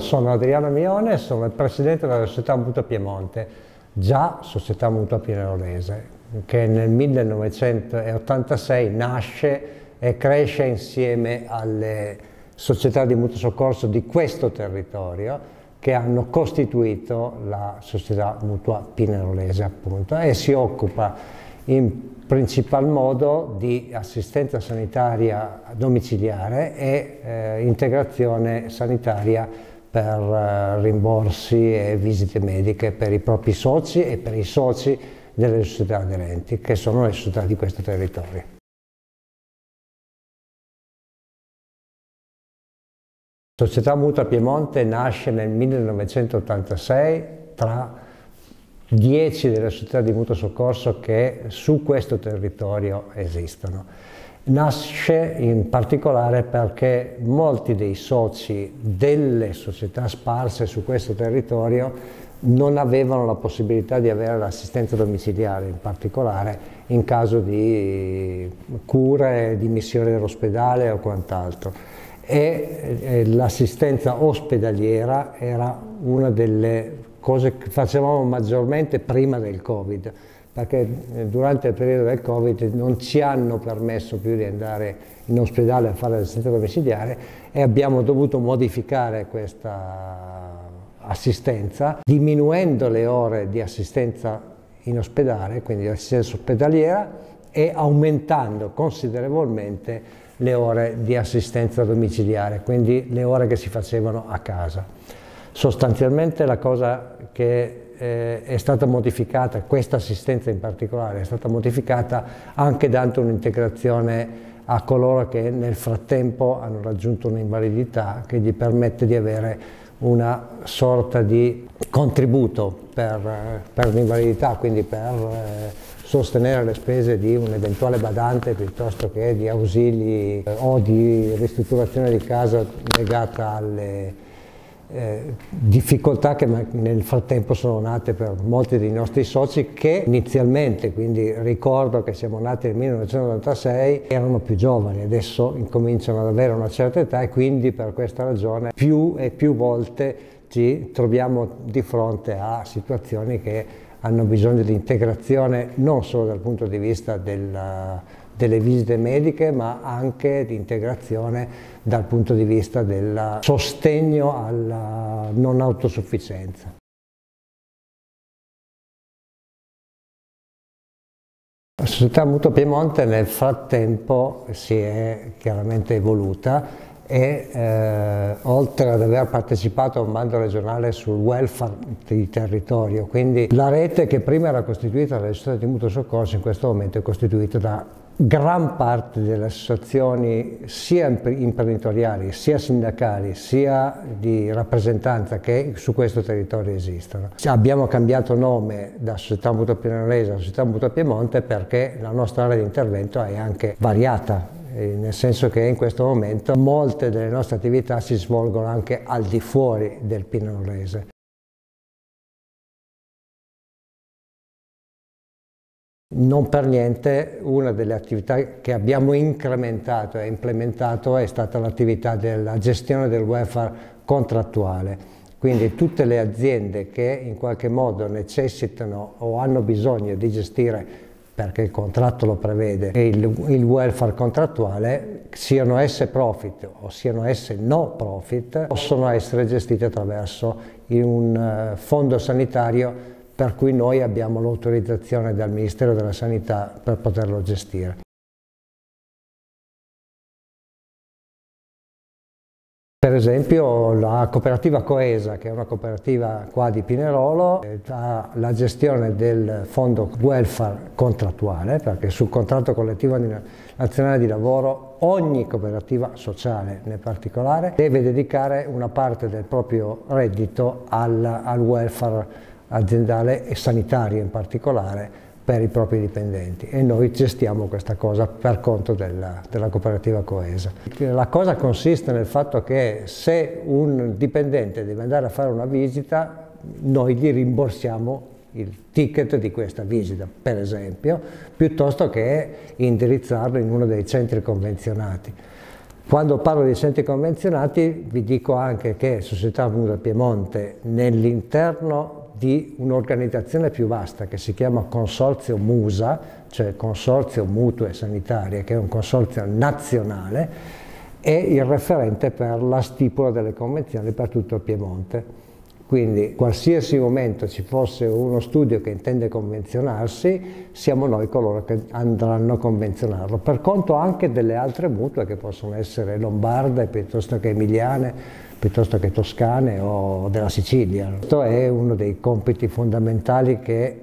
sono Adriano Mione, sono il presidente della società Mutua Piemonte, già società Mutua Pinerolese, che nel 1986 nasce e cresce insieme alle società di mutuo soccorso di questo territorio che hanno costituito la società mutua pinerolese appunto e si occupa in principal modo di assistenza sanitaria domiciliare e eh, integrazione sanitaria per eh, rimborsi e visite mediche per i propri soci e per i soci delle società aderenti, che sono le società di questo territorio. Società Mutua Piemonte nasce nel 1986 tra dieci delle società di mutuo soccorso che su questo territorio esistono. Nasce in particolare perché molti dei soci delle società sparse su questo territorio non avevano la possibilità di avere l'assistenza domiciliare, in particolare in caso di cure, di missione dell'ospedale o quant'altro. E l'assistenza ospedaliera era una delle cose che facevamo maggiormente prima del Covid, perché eh, durante il periodo del Covid non ci hanno permesso più di andare in ospedale a fare l'assistenza domiciliare e abbiamo dovuto modificare questa assistenza, diminuendo le ore di assistenza in ospedale, quindi l'assistenza ospedaliera, e aumentando considerevolmente le ore di assistenza domiciliare, quindi le ore che si facevano a casa. Sostanzialmente la cosa che eh, è stata modificata, questa assistenza in particolare, è stata modificata anche dando un'integrazione a coloro che nel frattempo hanno raggiunto un'invalidità che gli permette di avere una sorta di contributo per, per l'invalidità, quindi per eh, sostenere le spese di un eventuale badante piuttosto che di ausili eh, o di ristrutturazione di casa legata alle eh, difficoltà che nel frattempo sono nate per molti dei nostri soci che inizialmente, quindi ricordo che siamo nati nel 1996, erano più giovani, adesso incominciano ad avere una certa età e quindi per questa ragione più e più volte ci troviamo di fronte a situazioni che hanno bisogno di integrazione non solo dal punto di vista della delle visite mediche ma anche di integrazione dal punto di vista del sostegno alla non autosufficienza. La società Mutuo Piemonte nel frattempo si è chiaramente evoluta e eh, oltre ad aver partecipato a un bando regionale sul welfare di territorio, quindi la rete che prima era costituita dalle società di mutuo soccorso in questo momento è costituita da gran parte delle associazioni sia imprenditoriali, sia sindacali, sia di rappresentanza che su questo territorio esistono. Abbiamo cambiato nome da Società Mutua Pinerolese a Società Mutua Piemonte perché la nostra area di intervento è anche variata, nel senso che in questo momento molte delle nostre attività si svolgono anche al di fuori del Pinerolese. Non per niente una delle attività che abbiamo incrementato e implementato è stata l'attività della gestione del welfare contrattuale. Quindi tutte le aziende che in qualche modo necessitano o hanno bisogno di gestire, perché il contratto lo prevede, il, il welfare contrattuale, siano esse profit o siano esse no profit, possono essere gestite attraverso un eh, fondo sanitario per cui noi abbiamo l'autorizzazione dal Ministero della Sanità per poterlo gestire. Per esempio la cooperativa Coesa, che è una cooperativa qua di Pinerolo, ha la gestione del fondo welfare contrattuale, perché sul contratto collettivo nazionale di lavoro ogni cooperativa sociale nel particolare deve dedicare una parte del proprio reddito al, al welfare aziendale e sanitaria in particolare per i propri dipendenti e noi gestiamo questa cosa per conto della, della, cooperativa Coesa. La cosa consiste nel fatto che se un dipendente deve andare a fare una visita noi gli rimborsiamo il ticket di questa visita, per esempio, piuttosto che indirizzarlo in uno dei centri convenzionati. Quando parlo di centri convenzionati vi dico anche che Società Mutua Piemonte nell'interno di un'organizzazione più vasta che si chiama Consorzio MUSA, cioè Consorzio Mutue Sanitarie, che è un consorzio nazionale, è il referente per la stipula delle convenzioni per tutto il Piemonte. Quindi qualsiasi momento ci fosse uno studio che intende convenzionarsi, siamo noi coloro che andranno a convenzionarlo, per conto anche delle altre mutue che possono essere lombarde piuttosto che emiliane, piuttosto che toscane o della Sicilia. Questo è uno dei compiti fondamentali che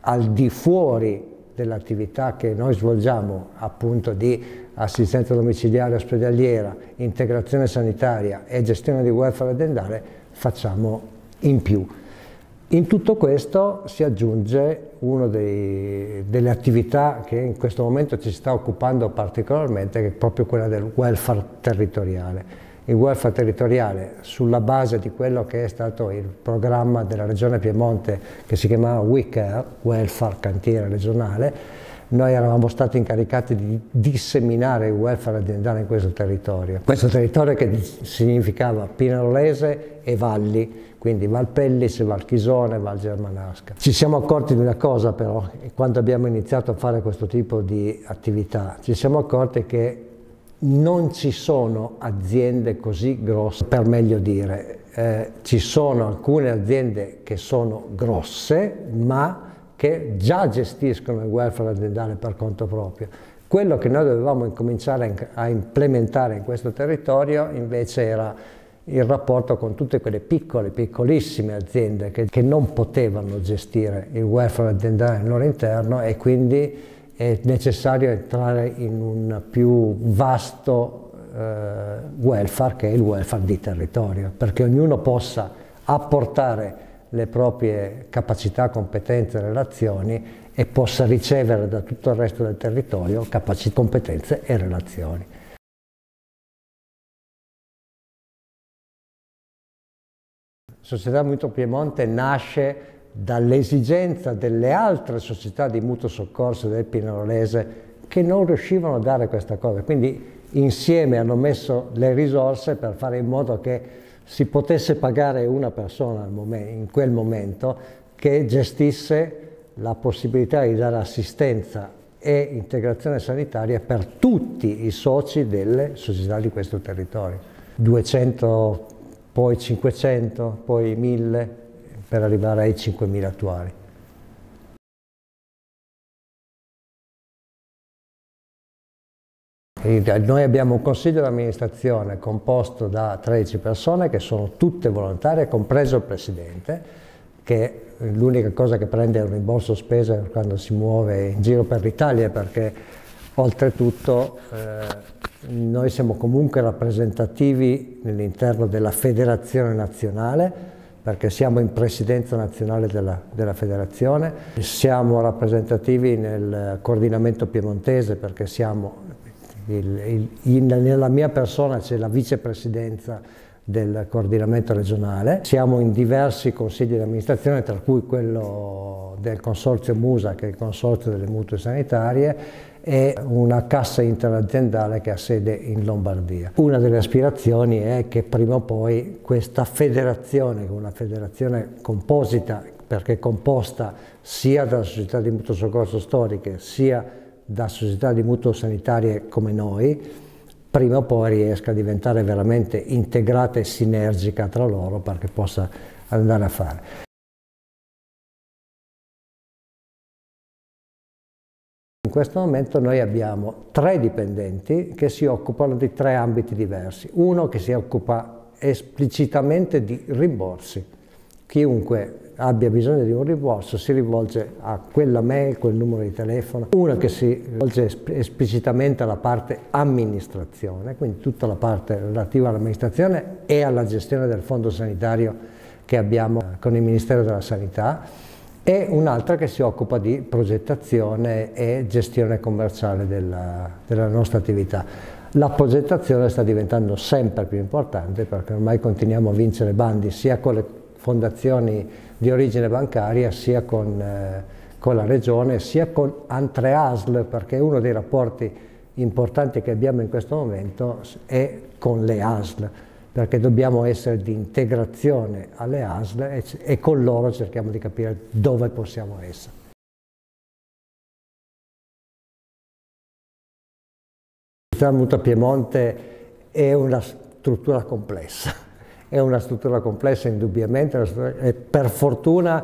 al di fuori dell'attività che noi svolgiamo appunto di assistenza domiciliare ospedaliera, integrazione sanitaria e gestione di welfare aziendale facciamo in più. In tutto questo si aggiunge una delle attività che in questo momento ci sta occupando particolarmente, che è proprio quella del welfare territoriale. Il welfare territoriale sulla base di quello che è stato il programma della Regione Piemonte che si chiamava WeCare, Welfare Cantiere Regionale, noi eravamo stati incaricati di disseminare il welfare aziendale in questo territorio. Questo territorio che significava Pinarolese e Valli, quindi Valpellis, Valchisone, Val Germanasca. Ci siamo accorti di una cosa però, quando abbiamo iniziato a fare questo tipo di attività, ci siamo accorti che non ci sono aziende così grosse, per meglio dire, eh, ci sono alcune aziende che sono grosse, ma che già gestiscono il welfare aziendale per conto proprio. Quello che noi dovevamo incominciare a implementare in questo territorio invece era il rapporto con tutte quelle piccole, piccolissime aziende che, che non potevano gestire il welfare aziendale al loro interno e quindi è necessario entrare in un più vasto eh, welfare che è il welfare di territorio, perché ognuno possa apportare le proprie capacità, competenze, relazioni e possa ricevere da tutto il resto del territorio capacità, competenze e relazioni. Società Mutuo Piemonte nasce dall'esigenza delle altre società di mutuo soccorso del Pinerolese che non riuscivano a dare questa cosa, quindi insieme hanno messo le risorse per fare in modo che si potesse pagare una persona in quel momento che gestisse la possibilità di dare assistenza e integrazione sanitaria per tutti i soci delle società di questo territorio. 200, poi 500, poi 1000 per arrivare ai 5000 attuali. Noi abbiamo un consiglio di amministrazione composto da 13 persone che sono tutte volontarie, compreso il presidente, che l'unica cosa che prende è un rimborso spese quando si muove in giro per l'Italia perché oltretutto eh, noi siamo comunque rappresentativi all'interno della federazione nazionale perché siamo in presidenza nazionale della, della, federazione, siamo rappresentativi nel coordinamento piemontese perché siamo il, il, in, nella mia persona c'è la vicepresidenza del coordinamento regionale, siamo in diversi consigli di amministrazione, tra cui quello del consorzio MUSA, che è il consorzio delle mutue sanitarie, e una cassa interaziendale che ha sede in Lombardia. Una delle aspirazioni è che prima o poi questa federazione, è una federazione composita, perché è composta sia dalla società di mutuo soccorso storiche, sia da società di mutuo sanitarie come noi, prima o poi riesca a diventare veramente integrata e sinergica tra loro perché possa andare a fare. Questo momento noi abbiamo tre dipendenti che si occupano di tre ambiti diversi. Uno che si occupa esplicitamente di rimborsi. Chiunque abbia bisogno di un rimborso si rivolge a quella mail, quel numero di telefono, una che si rivolge esplicitamente alla parte amministrazione, quindi tutta la parte relativa all'amministrazione e alla gestione del fondo sanitario che abbiamo con il Ministero della Sanità e un'altra che si occupa di progettazione e gestione commerciale della, della nostra attività. La progettazione sta diventando sempre più importante perché ormai continuiamo a vincere bandi sia con le fondazioni di origine bancaria sia con, eh, con la regione sia con Antreasl perché uno dei rapporti importante che abbiamo in questo momento è con le ASL, perché dobbiamo essere di integrazione alle ASL e, e con loro cerchiamo di capire dove possiamo essere. La Mutua Piemonte è una struttura complessa, è una struttura complessa indubbiamente e per fortuna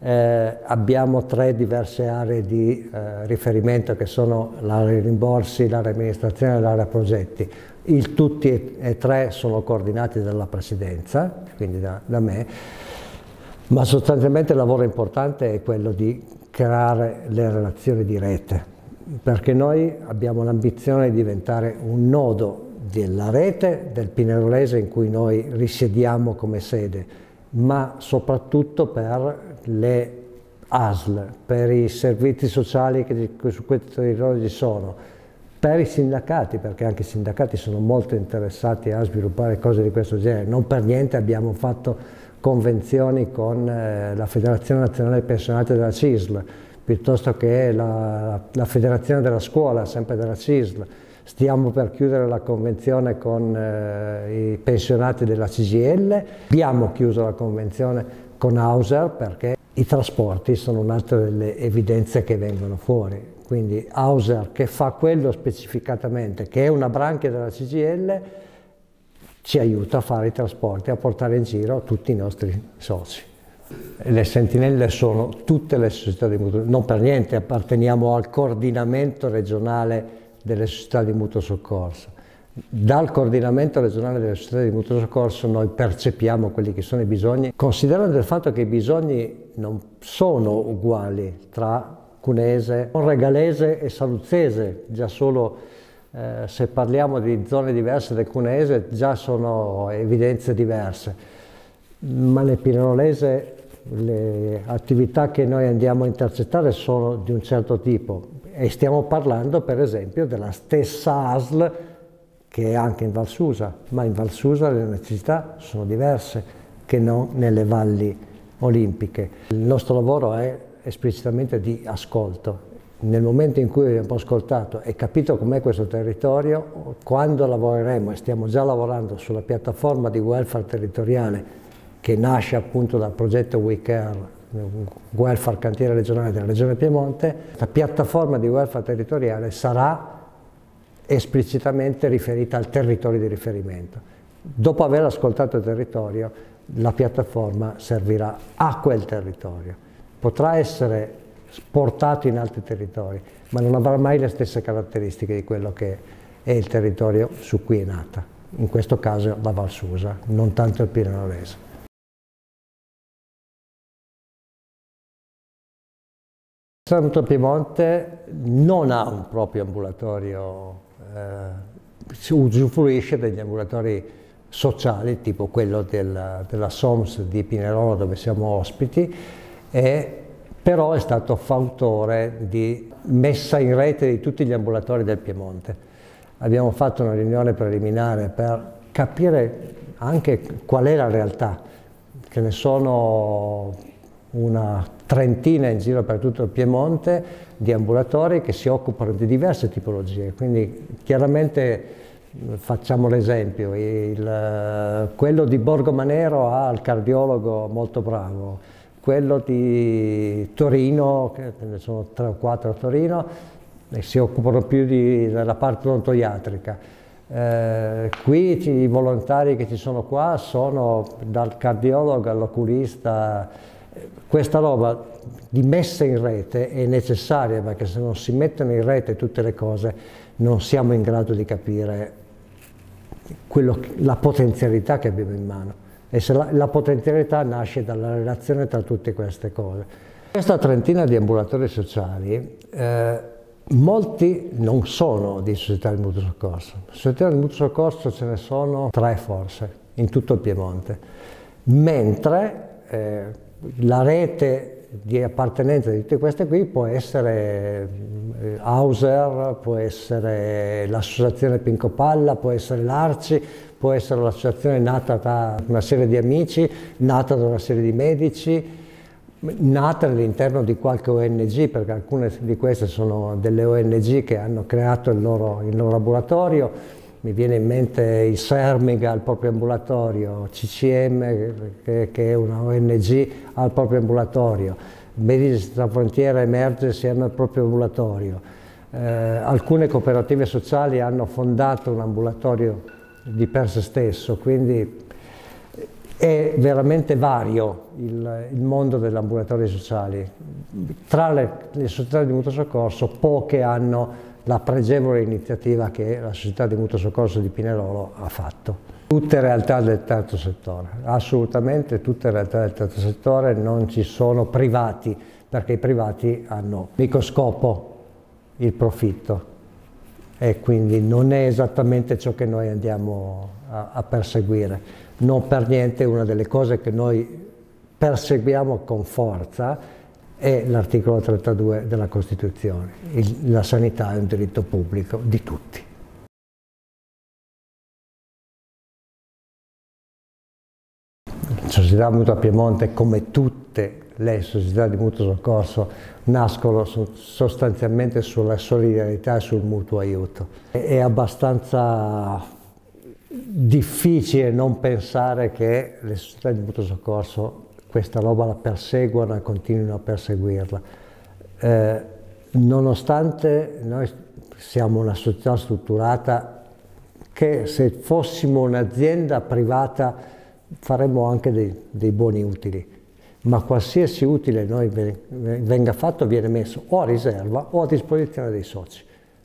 eh, abbiamo tre diverse aree di eh, riferimento che sono l'area rimborsi, l'area amministrazione e l'area progetti. Il, tutti e tre sono coordinati dalla Presidenza, quindi da, da me, ma sostanzialmente il lavoro importante è quello di creare le relazioni di rete, perché noi abbiamo l'ambizione di diventare un nodo della rete del Pinerolese in cui noi risiediamo come sede, ma soprattutto per le ASL, per i servizi sociali che su quei territori ci sono, per i sindacati, perché anche i sindacati sono molto interessati a sviluppare cose di questo genere. Non per niente abbiamo fatto convenzioni con eh, la Federazione Nazionale Pensionati della CISL, piuttosto che la, la Federazione della Scuola, sempre della CISL. Stiamo per chiudere la convenzione con eh, i pensionati della CGL, abbiamo chiuso la convenzione con Hauser perché i trasporti sono un'altra delle evidenze che vengono fuori. Quindi Hauser che fa quello specificatamente, che è una branchia della CGL, ci aiuta a fare i trasporti, a portare in giro tutti i nostri soci. Le sentinelle sono tutte le società di mutuo, non per niente apparteniamo al coordinamento regionale delle società di mutuo soccorso. Dal coordinamento regionale delle società di mutuo soccorso noi percepiamo quelli che sono i bisogni, considerando il fatto che i bisogni non sono uguali tra Cunese, Regalese e Saluzzese, già solo eh, se parliamo di zone diverse del Cunese già sono evidenze diverse, ma nel Pinerolese le attività che noi andiamo a intercettare sono di un certo tipo. E stiamo parlando per esempio della stessa ASL che è anche in Valsusa, ma in Valsusa le necessità sono diverse che non nelle valli olimpiche. Il nostro lavoro è esplicitamente di ascolto. Nel momento in cui abbiamo ascoltato e capito com'è questo territorio, quando lavoreremo, e stiamo già lavorando sulla piattaforma di welfare territoriale che nasce appunto dal progetto WeCare, welfare cantiere regionale della Regione Piemonte, la piattaforma di welfare territoriale sarà esplicitamente riferita al territorio di riferimento. Dopo aver ascoltato il territorio, la piattaforma servirà a quel territorio. Potrà essere portato in altri territori, ma non avrà mai le stesse caratteristiche di quello che è il territorio su cui è nata. In questo caso la Val Susa, non tanto il Pirenolese. Santo Piemonte non ha un proprio ambulatorio eh, usufruisce degli ambulatori sociali, tipo quello della, della SOMS di Pinerolo dove siamo ospiti, e però è stato fautore di messa in rete di tutti gli ambulatori del Piemonte. Abbiamo fatto una riunione preliminare per capire anche qual è la realtà, che ne sono una trentina in giro per tutto il Piemonte di ambulatori che si occupano di diverse tipologie, quindi chiaramente facciamo l'esempio, quello di Borgo Manero ha il cardiologo molto bravo, quello di Torino, che ne sono tre o quattro a Torino, e si occupano più di, della parte odontoiatrica. Eh, qui i volontari che ci sono qua sono dal cardiologo all'oculista, questa roba di messa in rete è necessaria perché se non si mettono in rete tutte le cose non siamo in grado di capire quello, la potenzialità che abbiamo in mano e la, la potenzialità nasce dalla relazione tra tutte queste cose. Questa trentina di ambulatori sociali, eh, molti non sono di società di mutuo soccorso. Società di mutuo soccorso ce ne sono tre forse in tutto il Piemonte, mentre eh, la rete di appartenenza di tutte queste qui può essere eh, Hauser, può essere l'associazione Pinco Palla, può essere l'Arci, può essere l'associazione nata da una serie di amici, nata da una serie di medici, nata all'interno di qualche ONG, perché alcune di queste sono delle ONG che hanno creato il loro, il loro laboratorio, mi viene in mente il Sermiga al proprio ambulatorio, CCM che, che è una ONG al proprio ambulatorio, Medici Senza Frontiere Emergency hanno il proprio ambulatorio, eh, alcune cooperative sociali hanno fondato un ambulatorio di per se stesso, quindi è veramente vario il, il mondo degli ambulatori sociali. Tra le, le società di mutuo soccorso poche hanno la pregevole iniziativa che la società di mutuo soccorso di Pinerolo ha fatto. Tutte realtà del terzo settore, assolutamente tutte realtà del terzo settore, non ci sono privati, perché i privati hanno mico scopo il profitto e quindi non è esattamente ciò che noi andiamo a, a perseguire non per niente una delle cose che noi perseguiamo con forza è l'articolo 32 della Costituzione. Il, la sanità è un diritto pubblico di tutti. La società Mutua Piemonte, come tutte le società di mutuo soccorso, nascono sostanzialmente sulla solidarietà e sul mutuo aiuto. È abbastanza difficile non pensare che le società di mutuo soccorso questa roba la perseguono e continuino a perseguirla. Eh, nonostante noi siamo una società strutturata che se fossimo un'azienda privata faremmo anche dei, dei, buoni utili, ma qualsiasi utile noi venga fatto viene messo o a riserva o a disposizione dei soci,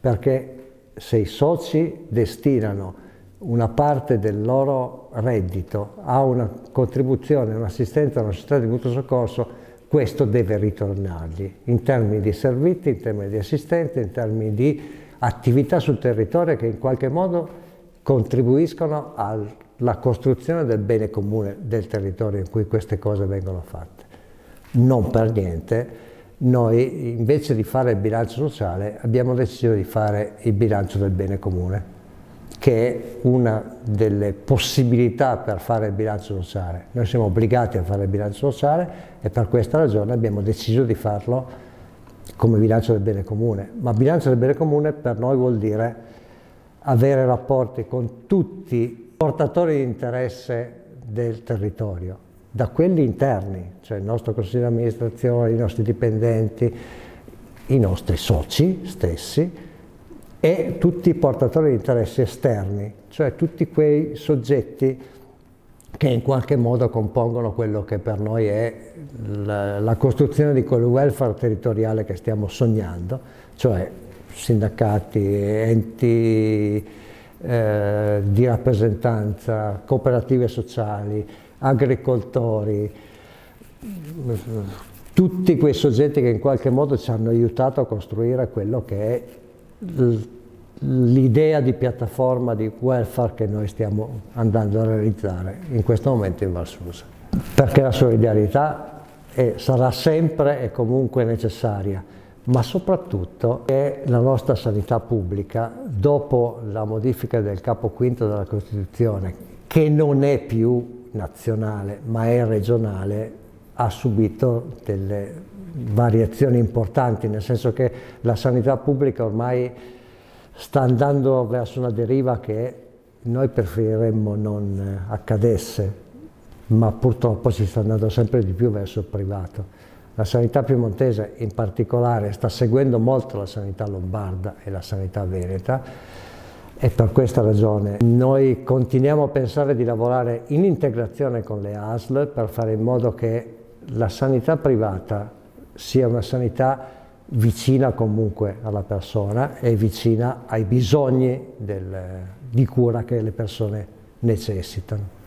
perché se i soci destinano una parte del loro reddito a una contribuzione, un'assistenza una società di mutuo soccorso, questo deve ritornargli in termini di servizi, in termini di assistenza, in termini di attività sul territorio che in qualche modo contribuiscono alla costruzione del bene comune del territorio in cui queste cose vengono fatte. Non per niente noi invece di fare il bilancio sociale abbiamo deciso di fare il bilancio del bene comune che è una delle possibilità per fare il bilancio sociale. Noi siamo obbligati a fare il bilancio sociale e per questa ragione abbiamo deciso di farlo come bilancio del bene comune. Ma bilancio del bene comune per noi vuol dire avere rapporti con tutti portatori di interesse del territorio, da quelli interni, cioè il nostro consiglio di amministrazione, i nostri dipendenti, i nostri soci stessi, e tutti i portatori di interessi esterni, cioè tutti quei soggetti che in qualche modo compongono quello che per noi è la, la costruzione di quel welfare territoriale che stiamo sognando, cioè sindacati, enti eh, di rappresentanza, cooperative sociali, agricoltori, tutti quei soggetti che in qualche modo ci hanno aiutato a costruire quello che è l'idea di piattaforma di welfare che noi stiamo andando a realizzare in questo momento in Valsusa. Perché la solidarietà è, sarà sempre e comunque necessaria, ma soprattutto è la nostra sanità pubblica, dopo la modifica del capo quinto della Costituzione, che non è più nazionale ma è regionale, ha subito delle variazioni importanti, nel senso che la sanità pubblica ormai sta andando verso una deriva che noi preferiremmo non accadesse, ma purtroppo si sta andando sempre di più verso il privato. La sanità piemontese in particolare sta seguendo molto la sanità lombarda e la sanità veneta e per questa ragione noi continuiamo a pensare di lavorare in integrazione con le ASL per fare in modo che la sanità privata sia una sanità vicina comunque alla persona e vicina ai bisogni del, di cura che le persone necessitano.